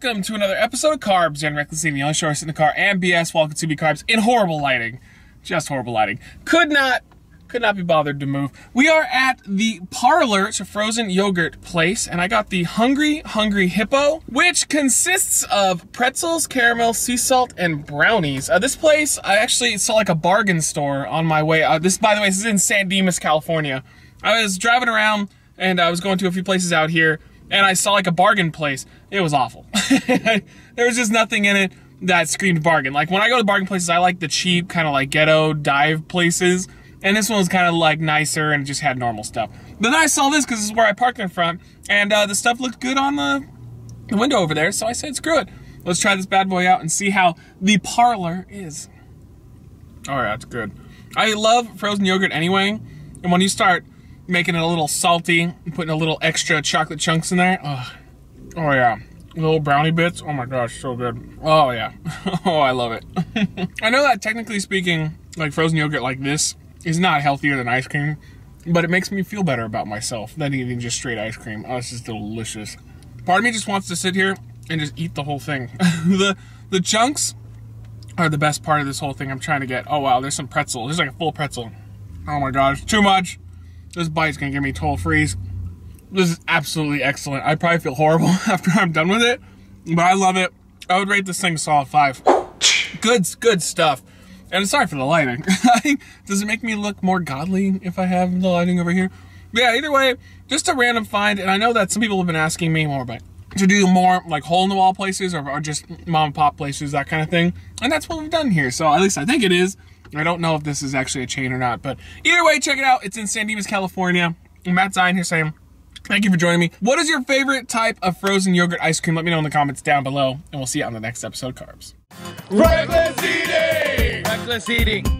welcome to another episode of Carbs. Jen Wreckless the only show I sit in the car, and BS to Be Carbs in horrible lighting. Just horrible lighting. Could not, could not be bothered to move. We are at the Parlor, it's a frozen yogurt place, and I got the Hungry Hungry Hippo, which consists of pretzels, caramel, sea salt, and brownies. Uh, this place, I actually saw like a bargain store on my way. Uh, this, by the way, this is in San Dimas, California. I was driving around and I was going to a few places out here and I saw like a bargain place. It was awful. there was just nothing in it that screamed bargain. Like when I go to bargain places, I like the cheap kind of like ghetto dive places. And this one was kind of like nicer and just had normal stuff. But then I saw this because this is where I parked in front, and uh, the stuff looked good on the, the window over there. So I said, screw it. Let's try this bad boy out and see how the parlor is. Oh yeah, it's good. I love frozen yogurt anyway. And when you start making it a little salty, putting a little extra chocolate chunks in there. Oh, oh yeah. Little brownie bits. Oh my gosh, so good. Oh yeah. oh, I love it. I know that technically speaking, like frozen yogurt like this is not healthier than ice cream, but it makes me feel better about myself than eating just straight ice cream. Oh, it's just delicious. Part of me just wants to sit here and just eat the whole thing. the the chunks are the best part of this whole thing I'm trying to get. Oh wow, there's some pretzel. There's like a full pretzel. Oh my gosh, too much. This bite's gonna give me total freeze. This is absolutely excellent. I probably feel horrible after I'm done with it, but I love it. I would rate this thing a solid five. Good, good stuff. And sorry for the lighting. Does it make me look more godly if I have the lighting over here? Yeah, either way, just a random find. And I know that some people have been asking me more about to do more like hole in the wall places or, or just mom and pop places, that kind of thing. And that's what we've done here. So at least I think it is. I don't know if this is actually a chain or not, but either way, check it out. It's in San Dimas, California. Matt Zion here saying, Thank you for joining me. What is your favorite type of frozen yogurt ice cream? Let me know in the comments down below, and we'll see you on the next episode, Carbs. Wreckless eating! Wreckless eating.